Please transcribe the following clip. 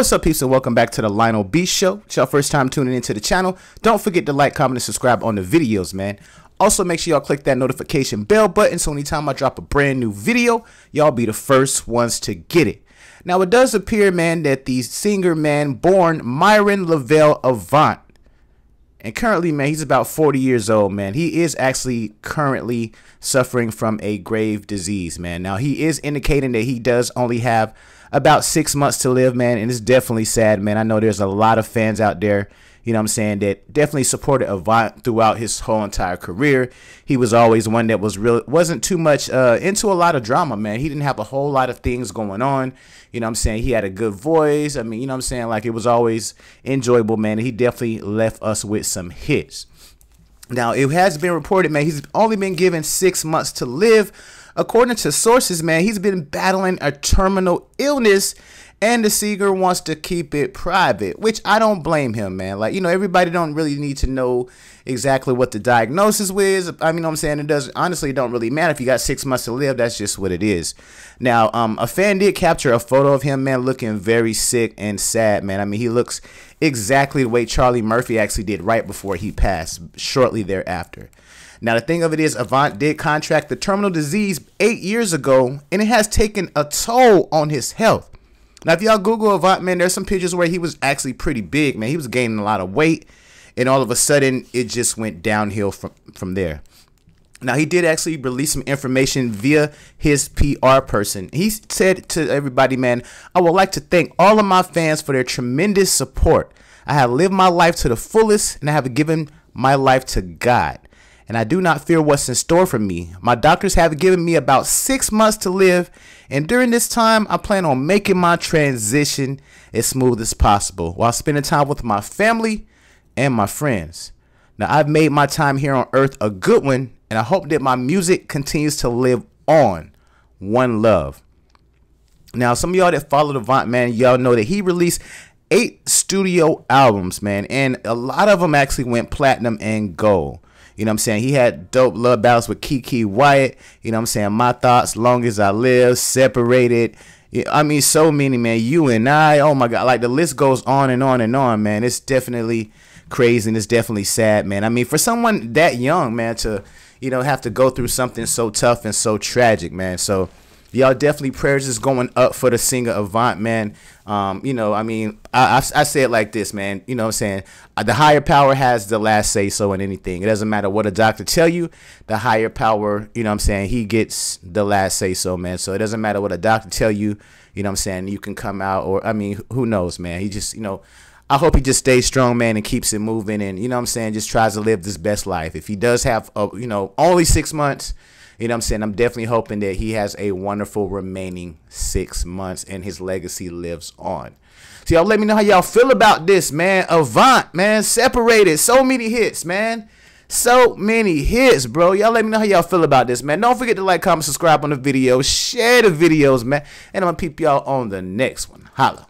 What's up, peeps, and welcome back to the Lionel B Show. It's your first time tuning into the channel. Don't forget to like, comment, and subscribe on the videos, man. Also, make sure y'all click that notification bell button so anytime I drop a brand new video, y'all be the first ones to get it. Now, it does appear, man, that the singer, man, born Myron Lavelle Avant, and currently, man, he's about 40 years old, man. He is actually currently suffering from a grave disease, man. Now, he is indicating that he does only have about six months to live, man. And it's definitely sad, man. I know there's a lot of fans out there, you know what I'm saying, that definitely supported Avant throughout his whole entire career. He was always one that was real, wasn't too much uh, into a lot of drama, man. He didn't have a whole lot of things going on. You know what I'm saying? He had a good voice. I mean, you know what I'm saying? Like it was always enjoyable, man. He definitely left us with some hits. Now, it has been reported, man, he's only been given six months to live According to sources, man, he's been battling a terminal illness and the singer wants to keep it private, which I don't blame him, man. Like, you know, everybody don't really need to know exactly what the diagnosis is. I mean, I'm saying it does honestly it don't really matter if you got six months to live. That's just what it is. Now, um, a fan did capture a photo of him, man, looking very sick and sad, man. I mean, he looks exactly the way Charlie Murphy actually did right before he passed, shortly thereafter. Now, the thing of it is, Avant did contract the terminal disease eight years ago, and it has taken a toll on his health. Now, if y'all Google Avant, man, there's some pictures where he was actually pretty big, man. He was gaining a lot of weight, and all of a sudden, it just went downhill from, from there. Now, he did actually release some information via his PR person. He said to everybody, man, I would like to thank all of my fans for their tremendous support. I have lived my life to the fullest, and I have given my life to God and I do not fear what's in store for me. My doctors have given me about six months to live, and during this time, I plan on making my transition as smooth as possible while spending time with my family and my friends. Now, I've made my time here on earth a good one, and I hope that my music continues to live on. One love. Now, some of y'all that follow the Avant, man, y'all know that he released eight studio albums, man, and a lot of them actually went platinum and gold. You know what I'm saying? He had dope love battles with Keke Wyatt. You know what I'm saying? My thoughts, long as I live, separated. I mean, so many, man. You and I, oh my God. Like the list goes on and on and on, man. It's definitely crazy and it's definitely sad, man. I mean, for someone that young, man, to, you know, have to go through something so tough and so tragic, man. So, y'all definitely prayers is going up for the singer Avant, man. Um, you know, I mean, I, I, I, say it like this, man. You know what I'm saying? Uh, the higher power has the last say so in anything. It doesn't matter what a doctor tell you. The higher power, you know what I'm saying, he gets the last say so, man. So it doesn't matter what a doctor tell you. You know what I'm saying? You can come out or, I mean, who knows, man. He just, you know, I hope he just stays strong, man, and keeps it moving. And, you know what I'm saying, just tries to live this best life. If he does have, a, you know, only six months – you know what I'm saying? I'm definitely hoping that he has a wonderful remaining six months and his legacy lives on. So y'all let me know how y'all feel about this, man. Avant, man, separated. So many hits, man. So many hits, bro. Y'all let me know how y'all feel about this, man. Don't forget to like, comment, subscribe on the video. Share the videos, man. And I'm going to peep y'all on the next one. Holla.